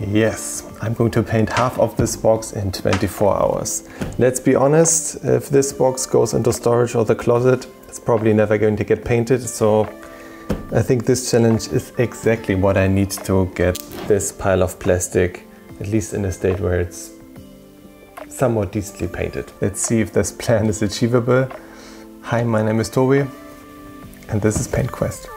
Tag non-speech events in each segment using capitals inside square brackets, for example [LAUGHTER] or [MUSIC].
Yes, I'm going to paint half of this box in 24 hours. Let's be honest, if this box goes into storage or the closet, it's probably never going to get painted, so I think this challenge is exactly what I need to get this pile of plastic, at least in a state where it's somewhat decently painted. Let's see if this plan is achievable. Hi, my name is Toby, and this is Paint Quest.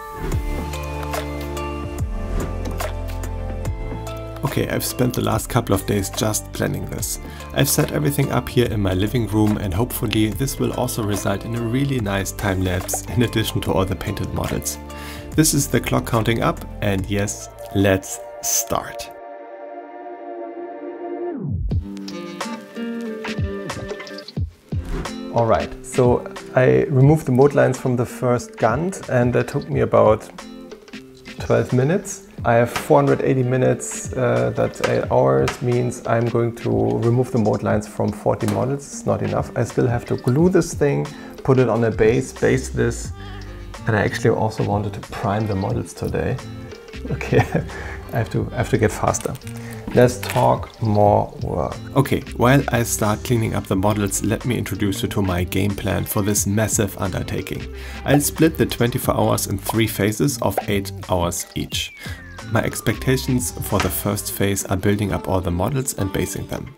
Okay, I've spent the last couple of days just planning this. I've set everything up here in my living room and hopefully this will also result in a really nice time lapse in addition to all the painted models. This is the clock counting up and yes, let's start. Alright, so I removed the mold lines from the first Gaunt and that took me about 12 minutes. I have 480 minutes, uh, that 8 hours means I'm going to remove the mold lines from 40 models. It's not enough. I still have to glue this thing, put it on a base, base this, and I actually also wanted to prime the models today. [LAUGHS] Okay, [LAUGHS] I have to, I have to get faster. Let's talk more work. Okay, while I start cleaning up the models, let me introduce you to my game plan for this massive undertaking. I'll split the 24 hours in three phases of 8 hours each. My expectations for the first phase are building up all the models and basing them.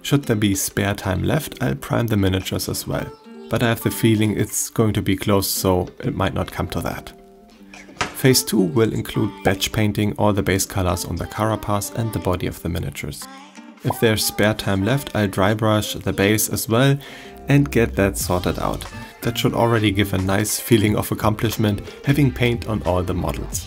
Should there be spare time left, I'll prime the miniatures as well. But I have the feeling it's going to be close, so it might not come to that. Phase 2 will include batch painting all the base colors on the carapace and the body of the miniatures. If there's spare time left, I'll dry brush the base as well and get that sorted out. That should already give a nice feeling of accomplishment having paint on all the models.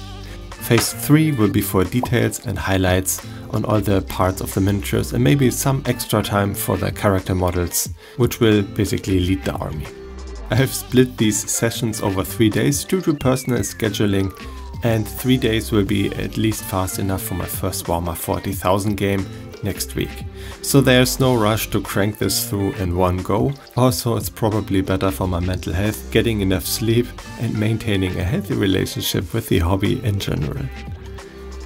Phase 3 will be for details and highlights on all the parts of the miniatures and maybe some extra time for the character models, which will basically lead the army. I have split these sessions over 3 days due to personal scheduling and 3 days will be at least fast enough for my first Warhammer 40,000 game next week. So there's no rush to crank this through in one go. Also, it's probably better for my mental health, getting enough sleep and maintaining a healthy relationship with the hobby in general.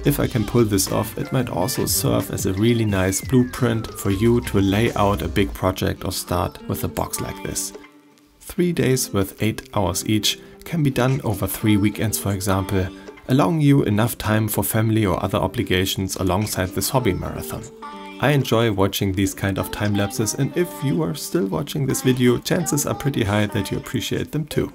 If I can pull this off, it might also serve as a really nice blueprint for you to lay out a big project or start with a box like this. 3 days with 8 hours each can be done over 3 weekends for example, allowing you enough time for family or other obligations alongside this hobby marathon. I enjoy watching these kind of time lapses and if you are still watching this video, chances are pretty high that you appreciate them too.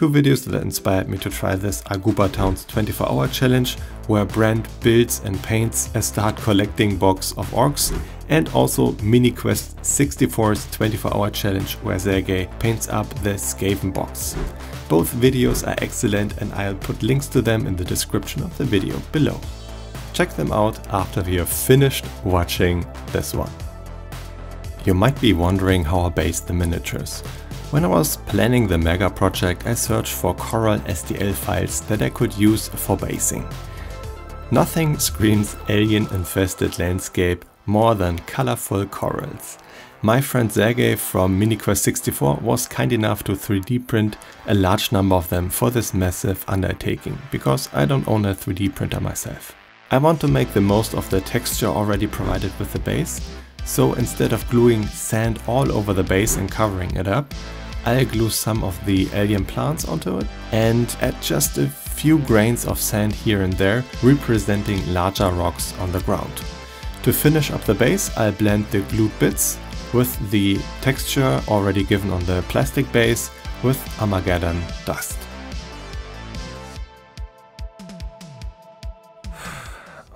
Two videos that inspired me to try this are Goobertown's 24 hour challenge, where Brand builds and paints a start collecting box of orcs, and also MiniQuest 64's 24 hour challenge, where Sergey paints up the Skaven box. Both videos are excellent and I'll put links to them in the description of the video below. Check them out after we have finished watching this one. You might be wondering how I based the miniatures. When I was planning the mega project I searched for Coral STL files that I could use for basing. Nothing screams alien infested landscape more than colorful corals. My friend Sergey from MiniQuest 64 was kind enough to 3D print a large number of them for this massive undertaking, because I don't own a 3D printer myself. I want to make the most of the texture already provided with the base, so instead of gluing sand all over the base and covering it up, I'll glue some of the alien plants onto it and add just a few grains of sand here and there representing larger rocks on the ground. To finish up the base I'll blend the glued bits with the texture already given on the plastic base with Armageddon dust.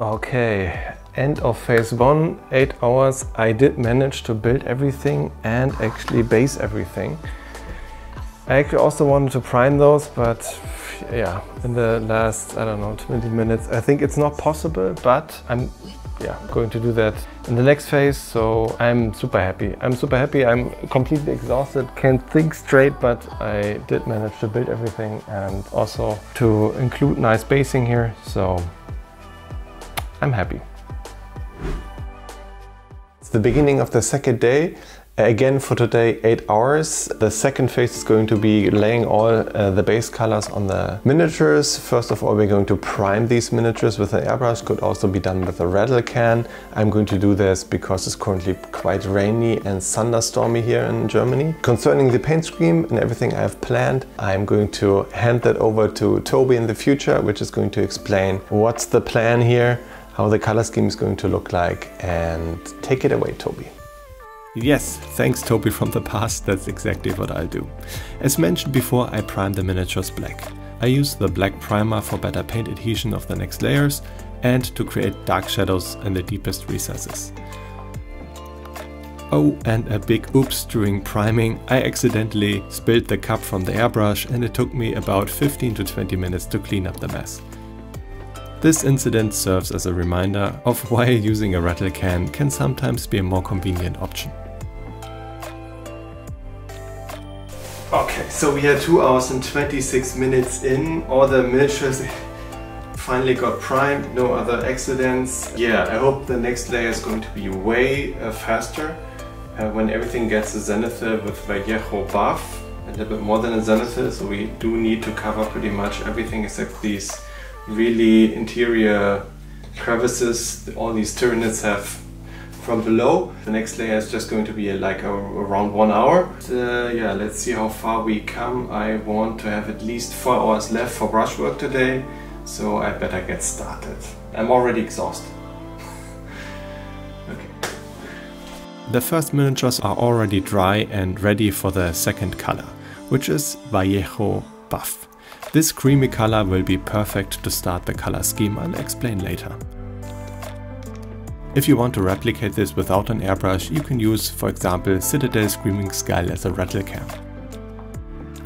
Okay, end of phase one, eight hours. I did manage to build everything and actually base everything. I actually also wanted to prime those, but yeah, in the last, I don't know, 20 minutes, I think it's not possible, but I'm yeah, going to do that in the next phase. So I'm super happy. I'm super happy. I'm completely exhausted. Can't think straight, but I did manage to build everything and also to include nice basing here. So I'm happy. It's the beginning of the second day Again for today, eight hours. The second phase is going to be laying all uh, the base colors on the miniatures. First of all, we're going to prime these miniatures with an airbrush. Could also be done with a rattle can. I'm going to do this because it's currently quite rainy and thunderstormy here in Germany. Concerning the paint scheme and everything I have planned, I'm going to hand that over to Toby in the future, which is going to explain what's the plan here, how the color scheme is going to look like, and take it away, Toby. Yes, thanks Toby from the past, that's exactly what I'll do. As mentioned before, I prime the miniatures black. I use the black primer for better paint adhesion of the next layers and to create dark shadows in the deepest recesses. Oh, and a big oops during priming, I accidentally spilled the cup from the airbrush and it took me about 15 to 20 minutes to clean up the mess. This incident serves as a reminder of why using a rattle can can sometimes be a more convenient option. Okay, so we are 2 hours and 26 minutes in. All the miniatures finally got primed, no other accidents. Yeah, I hope the next layer is going to be way uh, faster. Uh, when everything gets a zenithal with Vallejo buff, a little bit more than a zenithal, so we do need to cover pretty much everything except these really interior crevices all these Tyranids have from below. The next layer is just going to be like a, around one hour. Uh, yeah, let's see how far we come. I want to have at least four hours left for brushwork today, so I better get started. I'm already exhausted. [LAUGHS] okay. The first miniatures are already dry and ready for the second color, which is Vallejo Buff. This creamy color will be perfect to start the color scheme I'll explain later. If you want to replicate this without an airbrush, you can use, for example, Citadel Screaming Skull as a rattle can.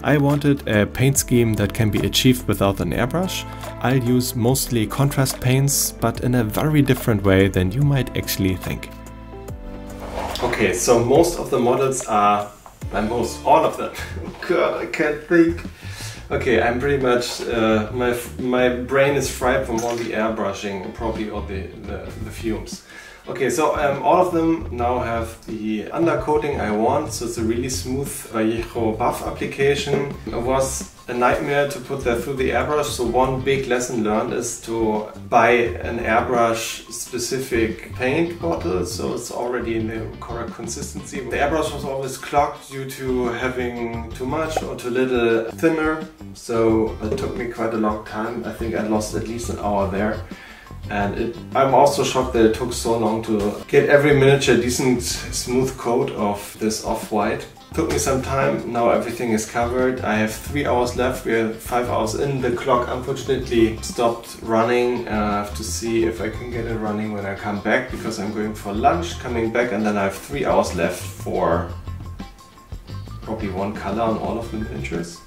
I wanted a paint scheme that can be achieved without an airbrush. I'll use mostly contrast paints, but in a very different way than you might actually think. Okay, so most of the models are, most, all of them, [LAUGHS] God, I can't think. Okay, I'm pretty much, uh, my, my brain is fried from all the airbrushing, and probably all the, the, the fumes. Okay, so um, all of them now have the undercoating I want, so it's a really smooth Vallejo buff application. It was a nightmare to put that through the airbrush, so one big lesson learned is to buy an airbrush specific paint bottle, so it's already in the correct consistency. The airbrush was always clogged due to having too much or too little thinner, so it took me quite a long time. I think I lost at least an hour there. And it, I'm also shocked that it took so long to get every miniature decent smooth coat of this off-white. Took me some time, now everything is covered. I have three hours left, we're five hours in. The clock unfortunately stopped running and I have to see if I can get it running when I come back because I'm going for lunch, coming back and then I have three hours left for probably one color on all of the miniatures.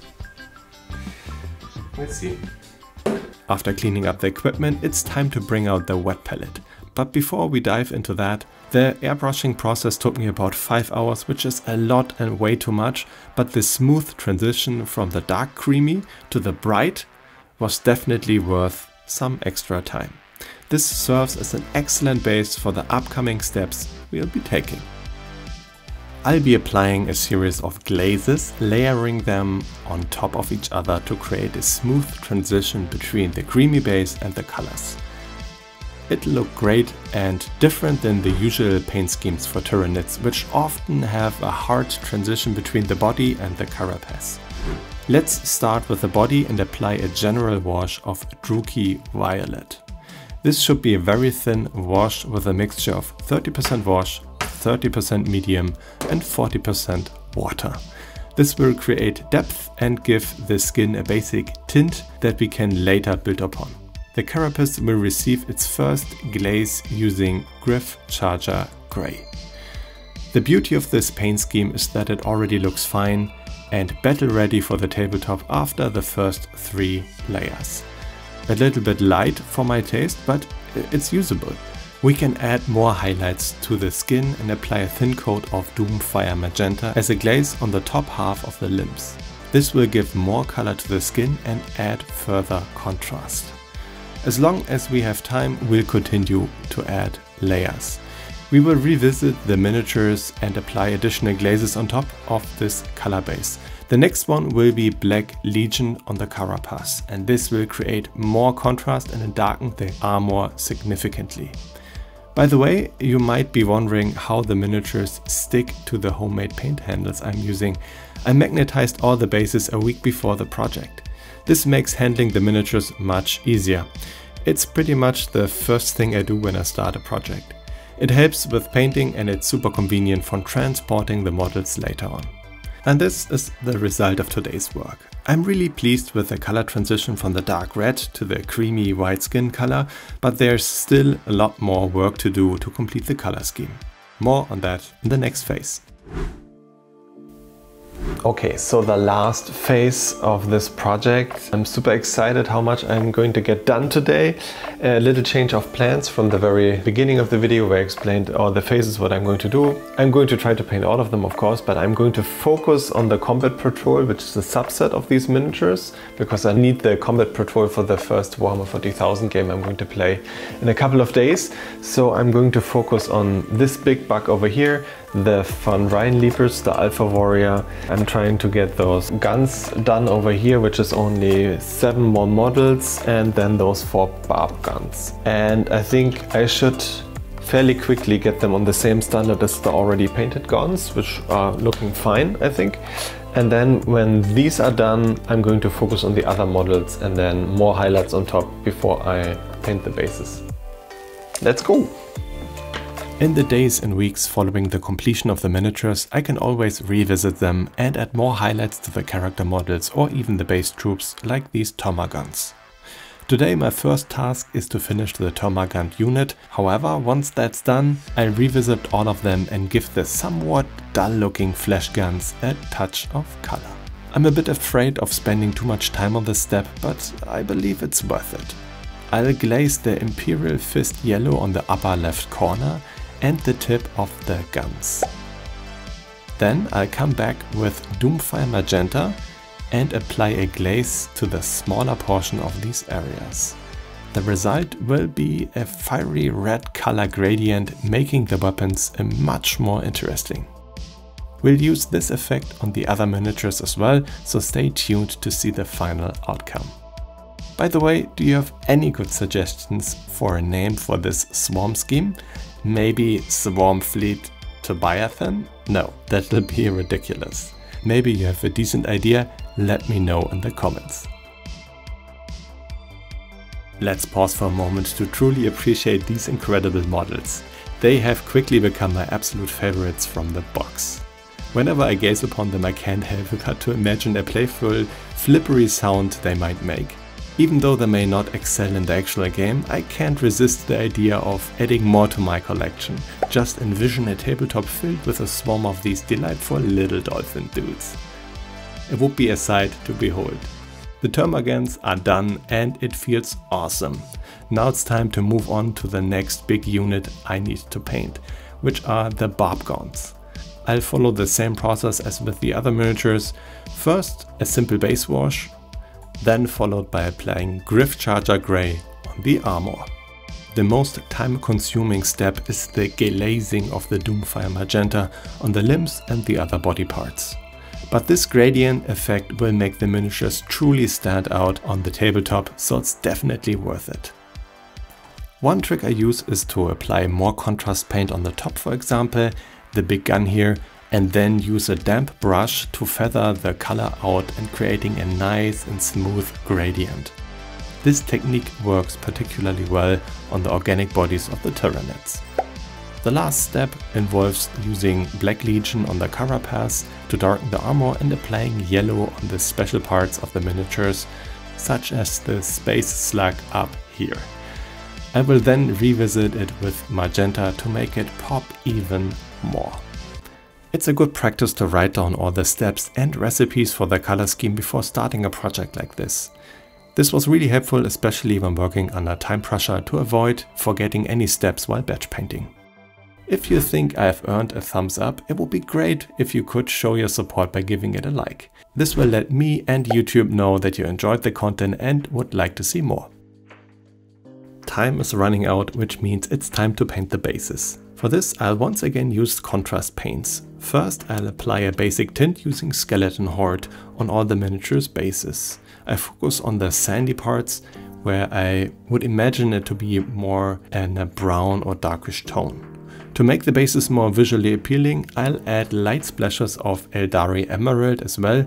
Let's see. After cleaning up the equipment, it's time to bring out the wet palette. But before we dive into that, the airbrushing process took me about 5 hours, which is a lot and way too much, but the smooth transition from the dark creamy to the bright was definitely worth some extra time. This serves as an excellent base for the upcoming steps we'll be taking. I'll be applying a series of glazes, layering them on top of each other to create a smooth transition between the creamy base and the colors. It'll look great and different than the usual paint schemes for Tyranids, which often have a hard transition between the body and the carapace. Let's start with the body and apply a general wash of Druchii Violet. This should be a very thin wash with a mixture of 30% wash, 30% medium and 40% water. This will create depth and give the skin a basic tint that we can later build upon. The carapace will receive its first glaze using Griff Charger Grey. The beauty of this paint scheme is that it already looks fine and battle ready for the tabletop after the first three layers. A little bit light for my taste, but it's usable. We can add more highlights to the skin and apply a thin coat of Doomfire Magenta as a glaze on the top half of the limbs. This will give more color to the skin and add further contrast. As long as we have time, we'll continue to add layers. We will revisit the miniatures and apply additional glazes on top of this color base. The next one will be Black Legion on the Carapace and this will create more contrast and darken the armor significantly. By the way, you might be wondering how the miniatures stick to the homemade paint handles I'm using. I magnetized all the bases a week before the project. This makes handling the miniatures much easier. It's pretty much the first thing I do when I start a project. It helps with painting and it's super convenient for transporting the models later on. And this is the result of today's work. I'm really pleased with the color transition from the dark red to the creamy white skin color, but there's still a lot more work to do to complete the color scheme. More on that in the next phase. Okay, so the last phase of this project. I'm super excited how much I'm going to get done today. A little change of plans from the very beginning of the video where I explained all the phases, what I'm going to do. I'm going to try to paint all of them, of course, but I'm going to focus on the Combat Patrol, which is a subset of these miniatures, because I need the Combat Patrol for the first Warhammer 40,000 game I'm going to play in a couple of days. So I'm going to focus on this big bug over here, the Von Ryan's Leapers, the Alpha Warrior. I'm trying to get those guns done over here, which is only seven more models and then those four barb guns. And I think I should fairly quickly get them on the same standard as the already painted guns, which are looking fine, I think. And then when these are done, I'm going to focus on the other models and then more highlights on top before I paint the bases. Let's go! In the days and weeks following the completion of the miniatures, I can always revisit them and add more highlights to the character models or even the base troops like these Termagants. Today my first task is to finish the Termagant unit, however once that's done I'll revisit all of them and give the somewhat dull looking flash guns a touch of color. I'm a bit afraid of spending too much time on this step, but I believe it's worth it. I'll glaze the Imperial Fist yellow on the upper left corner and the tip of the guns. Then I'll come back with Doomfire Magenta and apply a glaze to the smaller portion of these areas. The result will be a fiery red color gradient making the weapons much more interesting. We'll use this effect on the other miniatures as well, so stay tuned to see the final outcome. By the way, do you have any good suggestions for a name for this swarm scheme? Maybe Swarm Fleet to Tobiathan? No, that'll be ridiculous. Maybe you have a decent idea, let me know in the comments. Let's pause for a moment to truly appreciate these incredible models. They have quickly become my absolute favorites from the box. Whenever I gaze upon them I can't help but to imagine a playful, flippery sound they might make. Even though they may not excel in the actual game, I can't resist the idea of adding more to my collection. Just envision a tabletop filled with a swarm of these delightful little dolphin dudes. It would be a sight to behold. The termagants are done and it feels awesome. Now it's time to move on to the next big unit I need to paint, which are the Barbgaunts. I'll follow the same process as with the other miniatures. First, a simple base wash, then followed by applying Gryph-Charger Grey on the armor. The most time consuming step is the glazing of the Doomfire Magenta on the limbs and the other body parts. But this gradient effect will make the miniatures truly stand out on the tabletop, so it's definitely worth it. One trick I use is to apply more contrast paint on the top for example, the big gun here and then use a damp brush to feather the color out and creating a nice and smooth gradient. This technique works particularly well on the organic bodies of the Tyranids. The last step involves using Black Legion on the carapace to darken the armor and applying yellow on the special parts of the miniatures, such as the space slug up here. I will then revisit it with magenta to make it pop even more. It's a good practice to write down all the steps and recipes for the color scheme before starting a project like this. This was really helpful especially when working under time pressure to avoid forgetting any steps while batch painting. If you think I have earned a thumbs up, it would be great if you could show your support by giving it a like. This will let me and YouTube know that you enjoyed the content and would like to see more. Time is running out, which means it's time to paint the bases. For this I'll once again use contrast paints. First I'll apply a basic tint using Skeleton Horde on all the miniature's bases. I focus on the sandy parts where I would imagine it to be more in a brown or darkish tone. To make the bases more visually appealing, I'll add light splashes of Aeldari Emerald as well,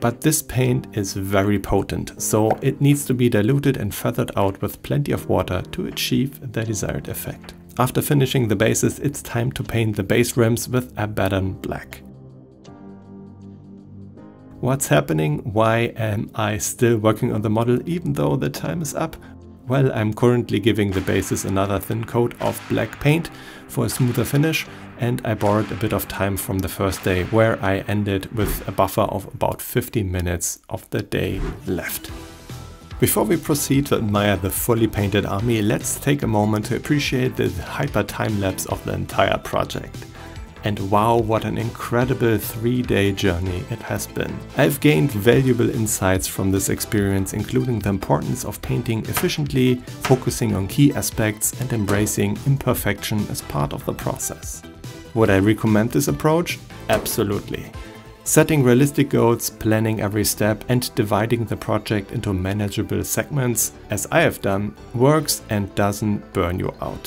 but this paint is very potent, so it needs to be diluted and feathered out with plenty of water to achieve the desired effect. After finishing the bases, it's time to paint the base rims with Abaddon Black. What's happening? Why am I still working on the model even though the time is up? Well, I'm currently giving the bases another thin coat of black paint for a smoother finish and I borrowed a bit of time from the first day where I ended with a buffer of about 15 minutes of the day left. Before we proceed to admire the fully painted army, let's take a moment to appreciate the hyper time lapse of the entire project. And wow, what an incredible three day journey it has been. I've gained valuable insights from this experience, including the importance of painting efficiently, focusing on key aspects, and embracing imperfection as part of the process. Would I recommend this approach? Absolutely. Setting realistic goals, planning every step, and dividing the project into manageable segments, as I have done, works and doesn't burn you out.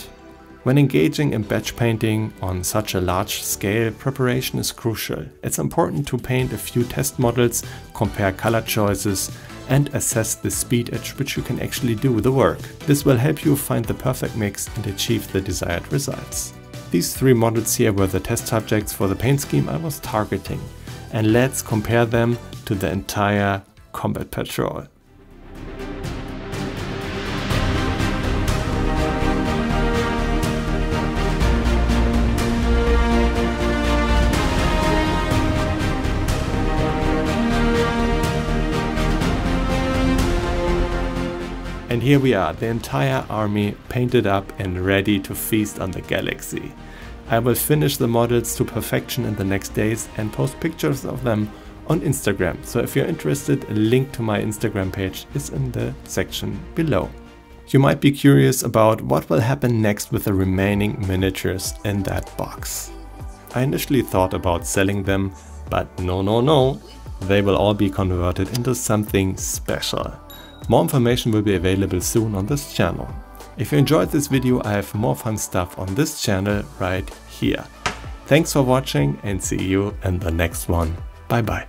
When engaging in batch painting on such a large scale, preparation is crucial. It's important to paint a few test models, compare color choices, and assess the speed at which you can actually do the work. This will help you find the perfect mix and achieve the desired results. These three models here were the test subjects for the paint scheme I was targeting. And let's compare them to the entire Combat Patrol. And here we are, the entire army painted up and ready to feast on the galaxy. I will finish the models to perfection in the next days and post pictures of them on Instagram. So if you're interested, a link to my Instagram page is in the section below. You might be curious about what will happen next with the remaining miniatures in that box. I initially thought about selling them, but no no no, they will all be converted into something special. More information will be available soon on this channel. If you enjoyed this video, I have more fun stuff on this channel right here. Thanks for watching and see you in the next one. Bye bye.